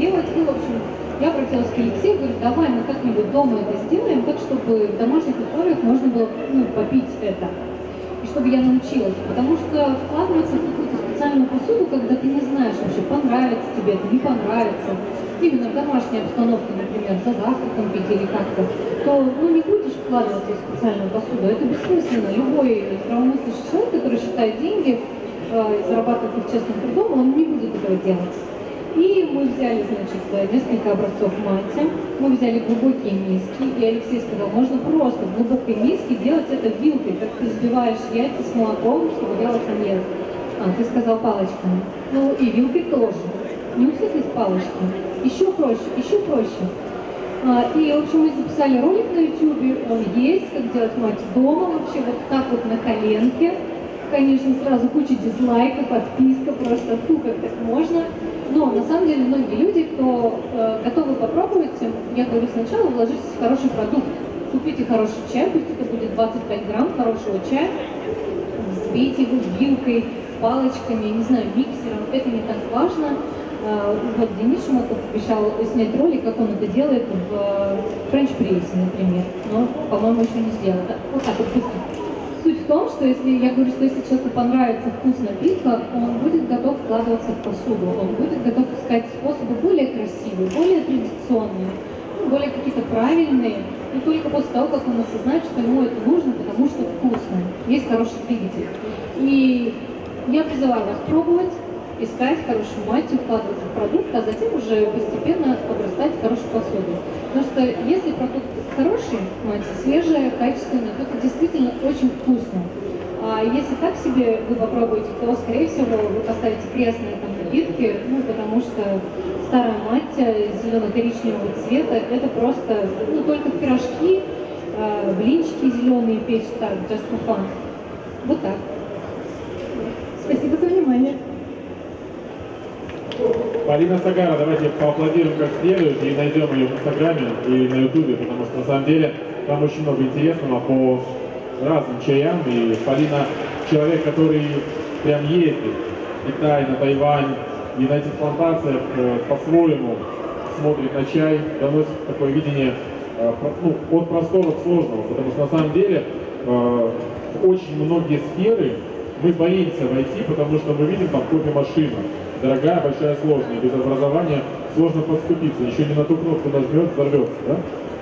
делать. И, в общем, я обратилась к Алексею, говорю, давай мы как-нибудь дома это сделаем, так, чтобы в домашних условиях можно было ну, попить это. И чтобы я научилась. Потому что вкладываться в какую-то специальную посуду, когда ты не знаешь вообще, понравится тебе это, не понравится, именно в домашней обстановке, например, за завтраком пить или как-то, то ну, не будешь вкладываться в специальную посуду. Это бессмысленно. Любой здравомыслящий человек, который считает деньги, э, зарабатывает их честным трудом, он не будет этого делать. И мы взяли, значит, несколько образцов мати, мы взяли глубокие миски, и Алексей сказал, можно просто в глубокой миске делать это вилкой, как ты взбиваешь яйца с молоком, чтобы делать омлет. А, ты сказал палочками. Ну и вилкой тоже. Не у всех есть палочки. Еще проще, еще проще. А, и, в общем, мы записали ролик на YouTube, он есть, как делать мать дома, вообще вот так вот на коленке. Конечно, сразу куча дизлайков, отписка, просто фу, как так можно. Но на самом деле многие люди, кто э, готовы попробовать, я говорю, сначала вложитесь в хороший продукт. Купите хороший чай, пусть это будет 25 грамм хорошего чая, взбейте его вилкой, палочками, не знаю, миксером, это не так важно. Э, вот Денис Шумаков обещал снять ролик, как он это делает в френч-прессе, например, но, по-моему, еще не сделал. Вот так вот быстро. В том, что если я говорю, что если человеку понравится вкус напитка, он будет готов вкладываться в посуду, он будет готов искать способы более красивые, более традиционные, ну, более какие-то правильные, и только после того, как он осознает, что ему это нужно, потому что вкусно, есть хороший двигатель. И я призываю вас пробовать, искать хорошую мать, укладывать в продукт, а затем уже постепенно обрастать в хорошую посуду. Потому что если продукт хороший, мать, свежая, качественная, то это действительно очень вкусно. А если так себе вы попробуете, то, скорее всего, вы поставите крест на этом ну, потому что старая мать зелено-коричневого цвета, это просто, ну, только пирожки, э, блинчики зеленые печь, так, just for fun. Вот так. Спасибо за внимание. Полина Сагара, давайте поаплодируем как следует и найдем ее в Инстаграме и на Ютубе, потому что на самом деле там очень много интересного по разным чаям. И Полина человек, который прям ездит в Китай, на Тайвань, и на этих плантациях э, по-своему смотрит на чай, доносит такое видение э, ну, от простого к сложному, потому что на самом деле э, очень многие сферы мы боимся войти, потому что мы видим там кофемашина, дорогая, большая, сложная, без образования сложно подступиться, еще не на ту кнопку нажмет, взорвется, да?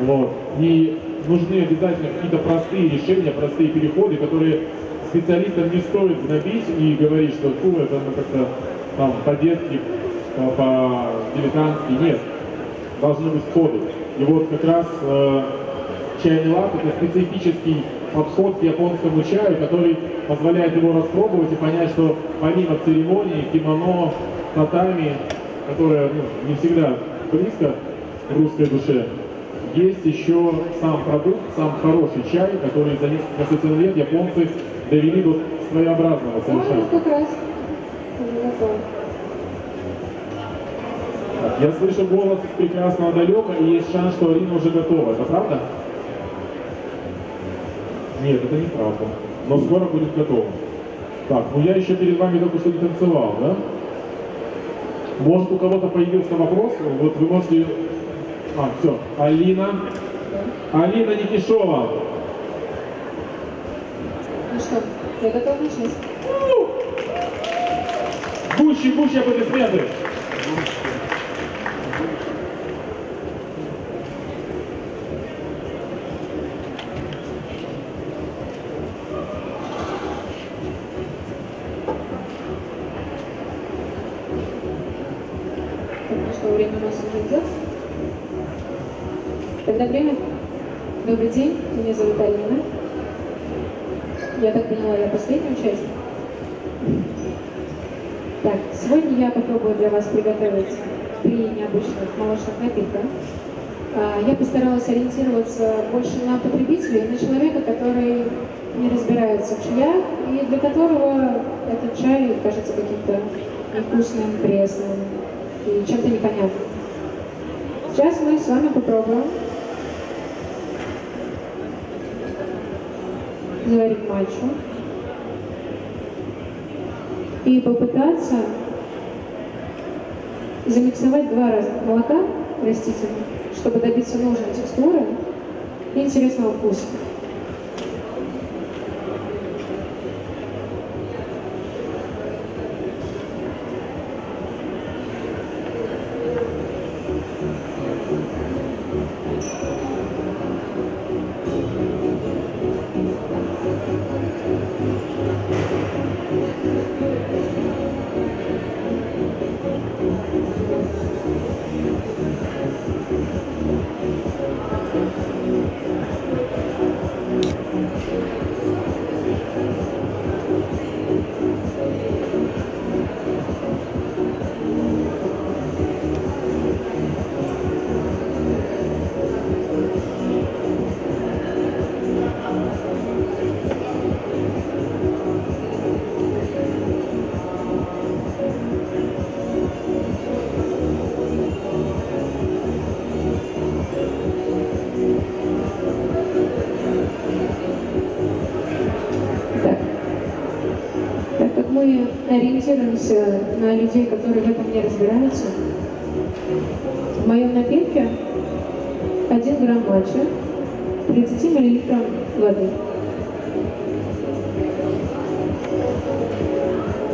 Вот. И нужны обязательно какие-то простые решения, простые переходы, которые специалистам не стоит гнобить и говорить, что фу, это как-то там по-детски, по-дилетантски, нет. Должны быть ходы. И вот как раз э, чайный лад это специфический подход к японскому чаю, который позволяет его распробовать и понять, что помимо церемонии, кимоно, татами, которая ну, не всегда близко к русской душе, есть еще сам продукт, сам хороший чай, который за несколько сотен лет японцы довели до своеобразного совершенства. Я слышу голос прекрасного далека, и есть шанс, что Арина уже готова. Это правда? Нет, это неправда. Но скоро будет готово. Так, ну я еще перед вами только что не танцевал, да? Может, у кого-то появился вопрос? Вот вы можете... А, все. Алина. Алина Никишова. Ну что, я готова начать? Гуще, гуще аплодисменты. Что время у нас уже идет. Тогда время. Добрый день, меня зовут Алина. Я так поняла, я последний участник. Так, сегодня я попробую для вас приготовить три необычных молочных напитка. А, Я постаралась ориентироваться больше на потребителя на человека, который не разбирается в чаях и для которого этот чай кажется каким-то невкусным, пресным, и чем-то непонятным. Сейчас мы с вами попробуем заварить матчу и попытаться замиксовать два разных молока растительных, чтобы добиться нужной текстуры и интересного вкуса. Так. Ориентируемся на людей, которые в этом не разбираются, в моем напитке 1 грамм матча, 30 миллилитров воды.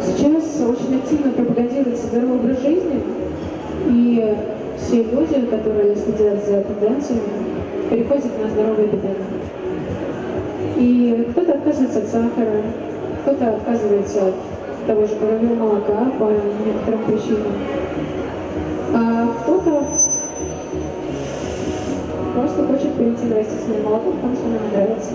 Сейчас очень активно пропагандируется здоровый образ жизни, и все люди, которые следят за тенденциями, переходят на здоровое питание. И кто-то отказывается от сахара, кто-то отказывается от того же коровьего молока по некоторым причинам, а кто-то просто хочет перейти на растительное молоко, потому что ему нравится.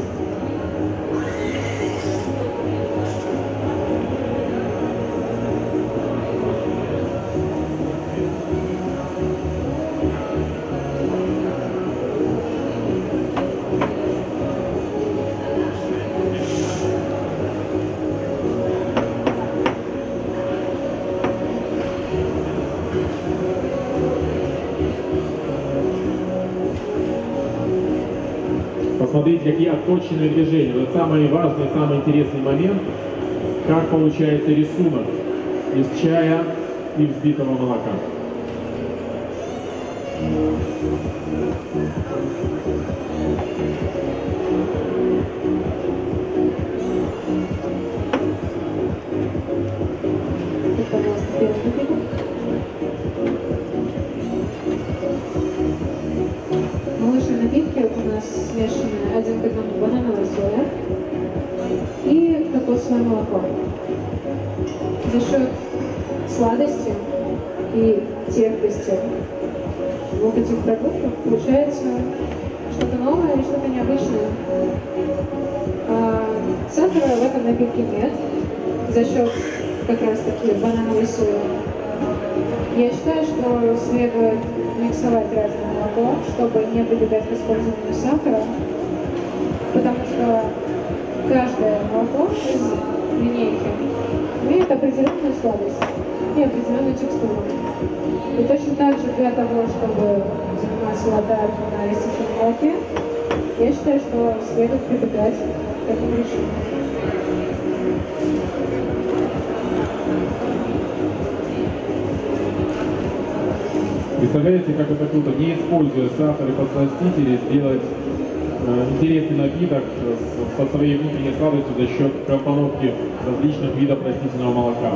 Посмотрите, какие отточенные движения. Это самый важный, самый интересный момент, как получается рисунок из чая и взбитого молока. Вот, смешаны один к одному банановая соя и кокосовое молоко. За счет сладости и терпкости двух этих продуктов получается что-то новое и что-то необычное. А, сахара в этом напитке нет за счет как раз таки банановой сои. Я считаю, что следует миксовать разное молоко, чтобы не прибегать к использованию сахара, потому что каждое молоко из линейки имеет определенную сладость и определенную текстуру. И точно так же для того, чтобы заниматься ладарью на растительном молоке, я считаю, что следует прибегать к этому решению. Представляете, как это круто, не используя сахар и подсластители, сделать э, интересный напиток со своей внутренней сладостью за счет компоновки различных видов растительного молока.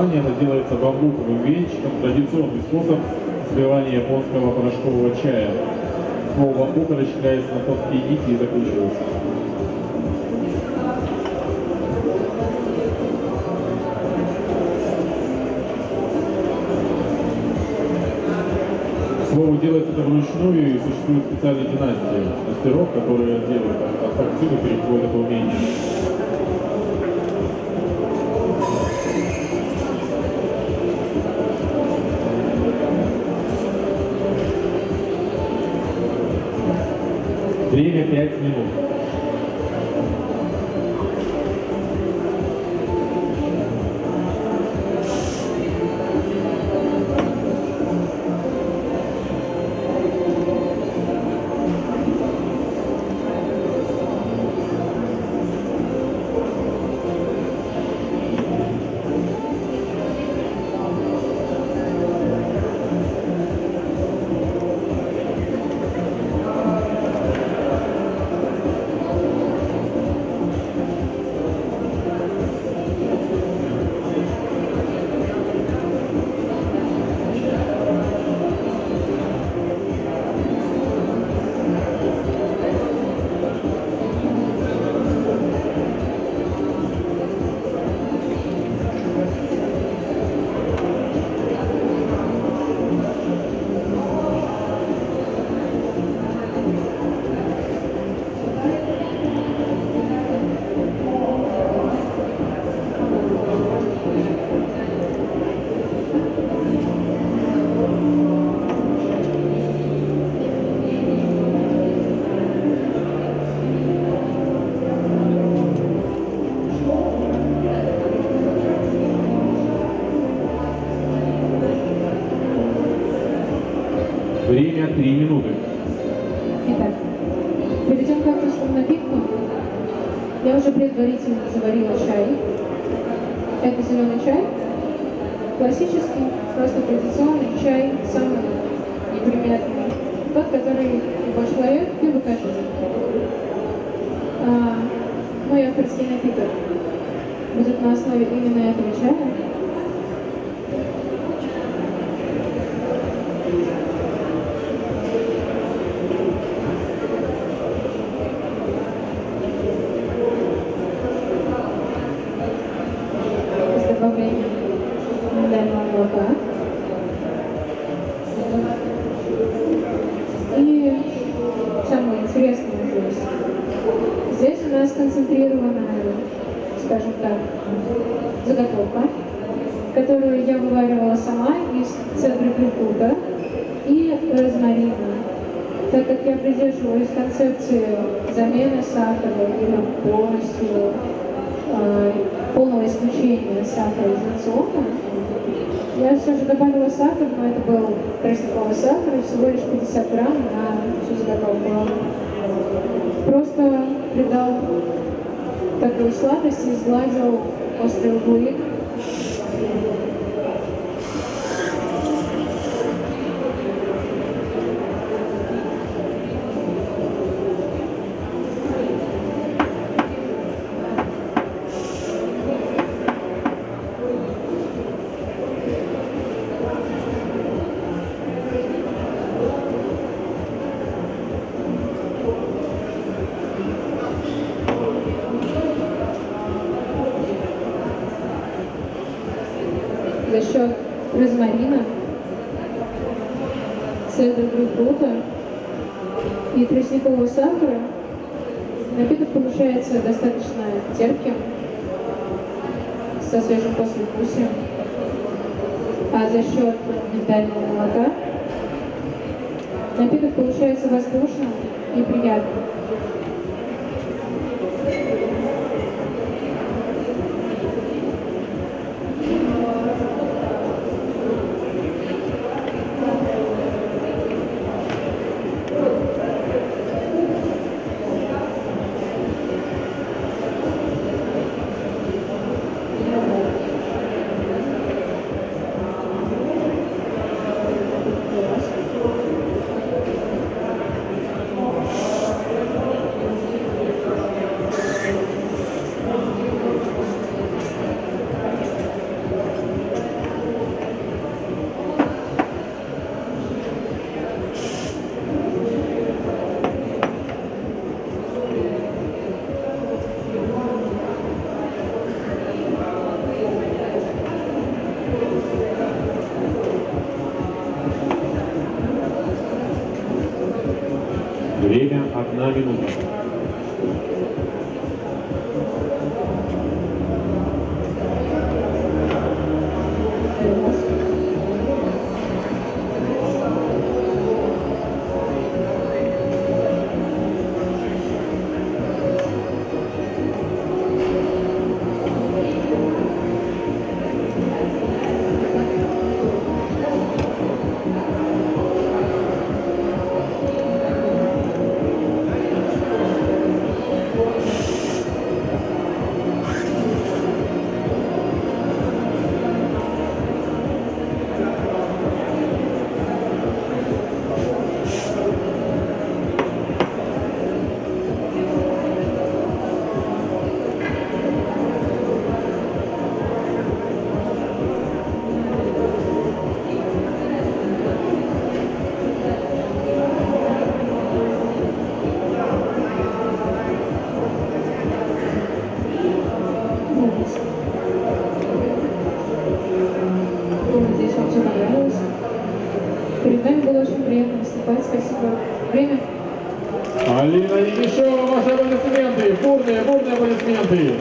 Название, она делается бамбуковым венчиком, традиционный способ сбивания японского порошкового чая. Ствол бамбука расщепляется на тонкие нити и закручивается. Слово делается это вручную и существуют специальные династии мастеров, которые делают от фактуры переходят это умение. Я уже предварительно заварила чай. Это зеленый чай. Классический, просто традиционный чай, самый неприметный. Тот, который любой человек каждый день. А, мой авторский напиток будет на основе именно этого чая. Добавлением миндального молока. И самое интересное здесь. Здесь у нас концентрированная, скажем так, заготовка, которую я вываривала сама из цедры грейпфрута и розмарина. Так как я придерживаюсь концепции замены сахара или полностью сахара из рациона, я все же добавила сахар, но это был тростниковый сахар, всего лишь 50 грамм на всю заготовку. Просто придал такую сладость и сгладил острые углы. За счет розмарина, цедры грейпфрута и тростникового сахара напиток получается достаточно терпким, со свежим послевкусием. А за счет миндального молока напиток получается воздушным и приятным. minutos. Время. Алина Егишева, ваши аплодисменты, бурные, бурные аплодисменты.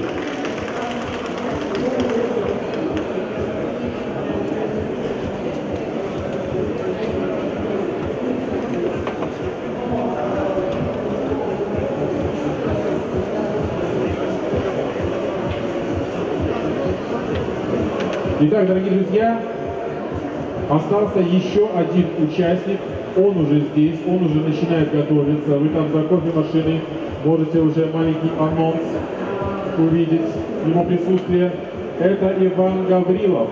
Итак, дорогие друзья, остался еще один участник. Он уже здесь, он уже начинает готовиться. Вы там за кофемашиной можете уже маленький анонс увидеть его присутствие. Это Иван Гаврилов.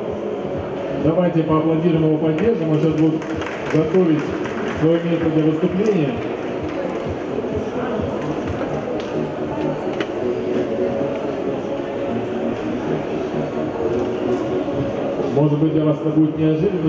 Давайте поаплодируем его, поддержим. Он сейчас будет готовить свое место для выступления. Может быть, для вас это будет неожиданность.